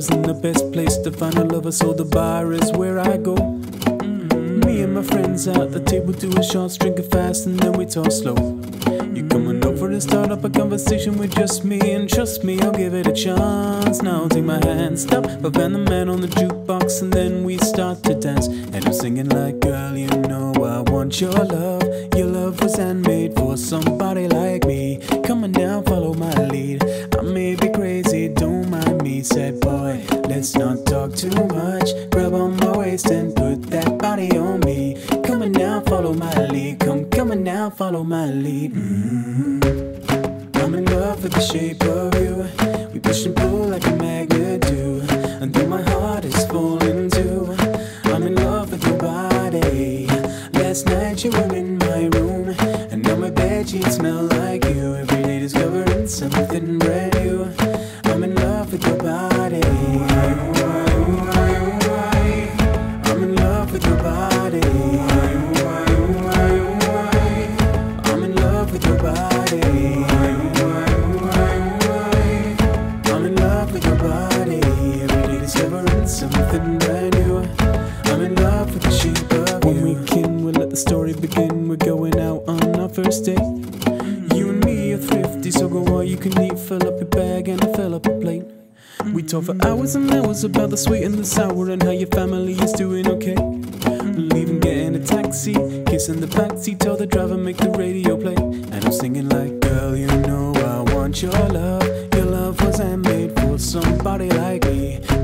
isn't the best place to find a lover, so the bar is where I go. Mm, Me and my friends at the table doing shots, drinking fast, and then we talk slow. You coming over to start up a conversation with just me, and trust me, I'll give it a chance. Now take my hand, stop, but Van the Man on the jukebox, and then we start to dance. And I'm singing like, girl, you know I want your love. Your love was handmade for somebody like me. Come on now, follow my lead. Me. Said boy, let's not talk too much. Grab on my waist and put that body on me. Come on now, follow my lead. Come, come on now, follow my lead. Mm. I'm in love with the shape of you. We push and pull like a magnet do. Until my heart is falling too. I'm in love with your body. Last night you were in my room, and now my bed sheets smell like you. Every day discovering something brand something brand new. I'm in love with the shape of you. When we can, we'll let the story begin. We're going out on our first date. You and me are thrifty, so go all you can eat. Fill up your bag and I fill up a plate. We talk for hours and hours about the sweet and the sour and how your family is doing okay. Leaving, getting a taxi, kissing the backseat, tell the driver make the radio play. And I'm singing like, girl, you know I want your love. Your love wasn't made for somebody like me.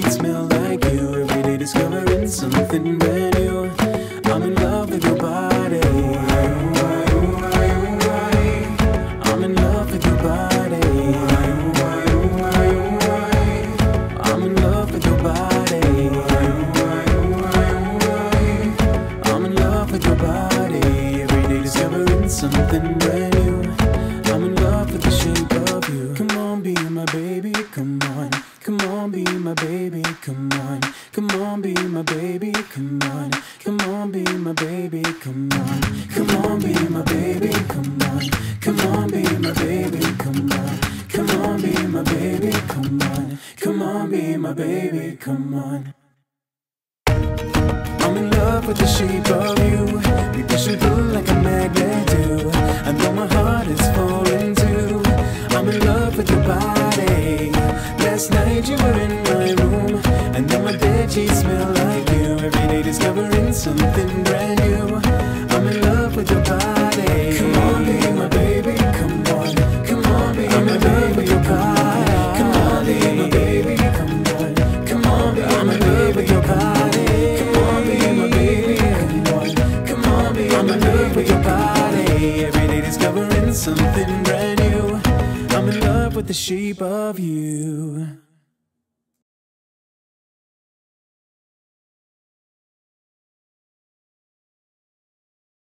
sheets smell like you. Every day discovering something brand new. I'm in love with your body. I'm in love with your body. I'm in love with your body. I'm in love with your body. Every day discovering something brand new. My baby. Come on. Come on, be my baby. Come on. Come on, be my baby. Come on. Come on, be my baby. Come on. Come on, be my baby. Come on. Come on, be my baby. Come on. Come on, be my baby. Come on. I'm in love with the shape of you. We push and pull like a magnet night you were in my room, and now my bed sheets smell like you. Every day discovering something brand new. I'm in love with your body. Come on, be my baby. Come on, come on, be my baby. Your body. Come on, be my baby. Come on, come on, be my baby. Your body. Come on, be my baby. Come on, come on, be I'm in love with your body. Every day discovering something brand new. I'm in love with the shape of you.